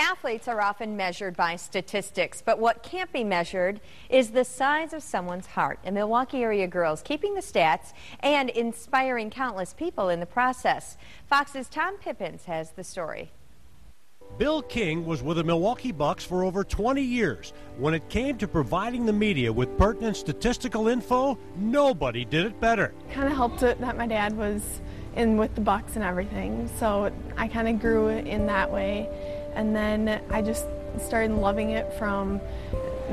Athletes are often measured by statistics, but what can't be measured is the size of someone's heart. And Milwaukee area girls keeping the stats and inspiring countless people in the process. Fox's Tom Pippins has the story. Bill King was with the Milwaukee Bucks for over 20 years. When it came to providing the media with pertinent statistical info, nobody did it better. Kind of helped it that my dad was in with the Bucks and everything, so I kind of grew in that way. And then I just started loving it from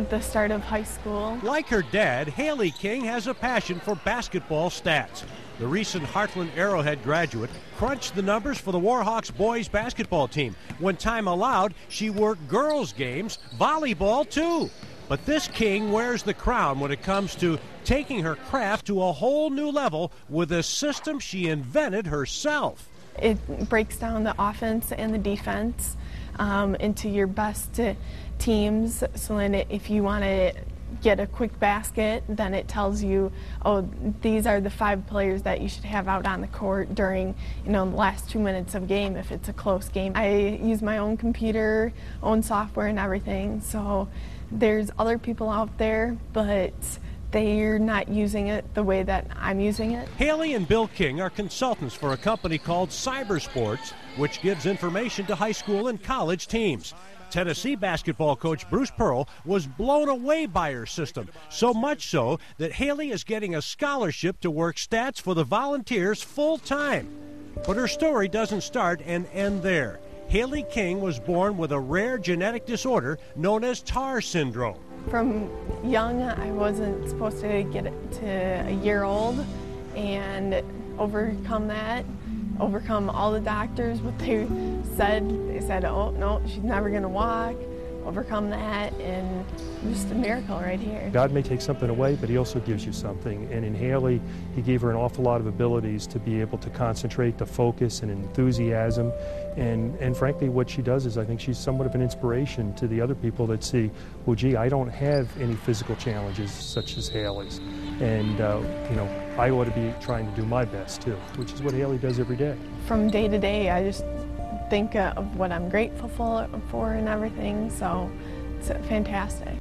the start of high school. Like her dad, Haley King has a passion for basketball stats. The recent Hartland Arrowhead graduate crunched the numbers for the Warhawks boys basketball team. When time allowed, she worked girls' games, volleyball too. But this king wears the crown when it comes to taking her craft to a whole new level with a system she invented herself. It breaks down the offense and the defense um, into your best teams. So then, if you want to get a quick basket, then it tells you, oh, these are the five players that you should have out on the court during, you know, the last two minutes of game if it's a close game. I use my own computer, own software and everything, so there's other people out there, but they're not using it the way that I'm using it. Haley and Bill King are consultants for a company called Cybersports, which gives information to high school and college teams. Tennessee basketball coach Bruce Pearl was blown away by her system, so much so that Haley is getting a scholarship to work stats for the Volunteers full time. But her story doesn't start and end there. Haley King was born with a rare genetic disorder known as TAR syndrome. From young, I wasn't supposed to get to a year old and overcome that, overcome all the doctors, what they said. They said, oh, no, she's never going to walk overcome that and just a miracle right here. God may take something away, but he also gives you something. And in Haley, he gave her an awful lot of abilities to be able to concentrate, to focus and enthusiasm. And, and frankly, what she does is I think she's somewhat of an inspiration to the other people that see, well, gee, I don't have any physical challenges such as Haley's. And, uh, you know, I ought to be trying to do my best too, which is what Haley does every day. From day to day, I just think of what I'm grateful for, and everything. So it's fantastic.